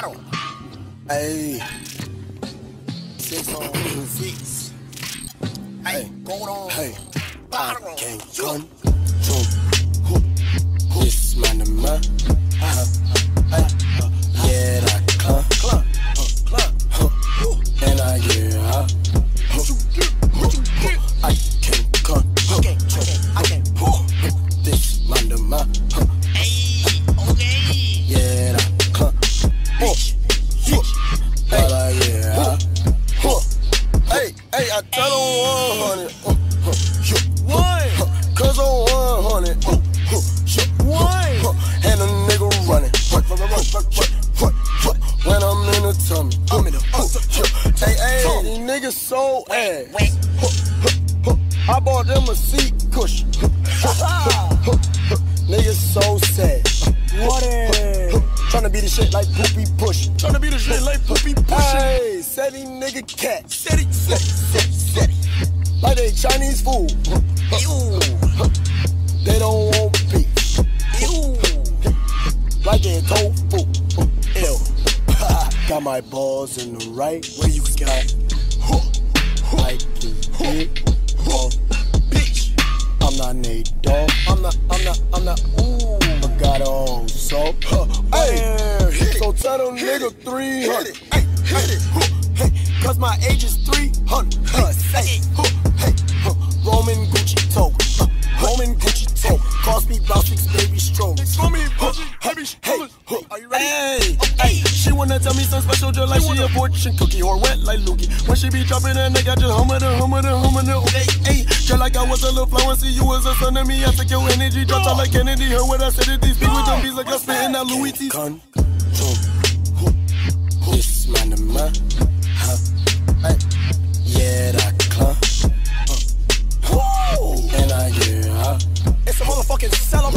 bottle. Hey. Six on six. Hey, going on. Hey. I can't control. This man of mine. Uh, hey. Yeah, I. Clump, clump. And I get. I can't control. Okay, okay, okay. This man of mine. I tell him 100. Uh, uh, yeah. One, uh, Cause I'm 100. Uh, uh, yeah. one. Uh, and a nigga running. When I'm in the tummy. Uh, I'm in the- Hey, hey, these niggas so ass. Wait. I bought them a seat cushion. shit like Poopy Push. Tryna be the shit like poopy pushing. Hey, said nigga cat. Steady, steady, steady, steady. Like they Chinese food. Ew, They don't want beef. ew. Like they tofu. Ew. Got my balls in the right. Where you got? Tell them nigga 300. Hey, hit it. Hey, cause my age is 300. Uh, say Hey, it. hey, huh, Roman Gucci tote. Uh, Roman Gucci me about six baby strokes. For me, Huh, pussy, heavy Hey, huh, Are you ready? Hey, hey, she wanna tell me some special drill like she a fortune cookie or wet like Lukey. When she be dropping that nigga, just hummer the hummer the hummer the okay, hey. Just like I was a little flower, see you as a son of me. I take your energy, drop out like Kennedy. Heard what I said to these people, don't be like I spitting that Louis T. Control. It's a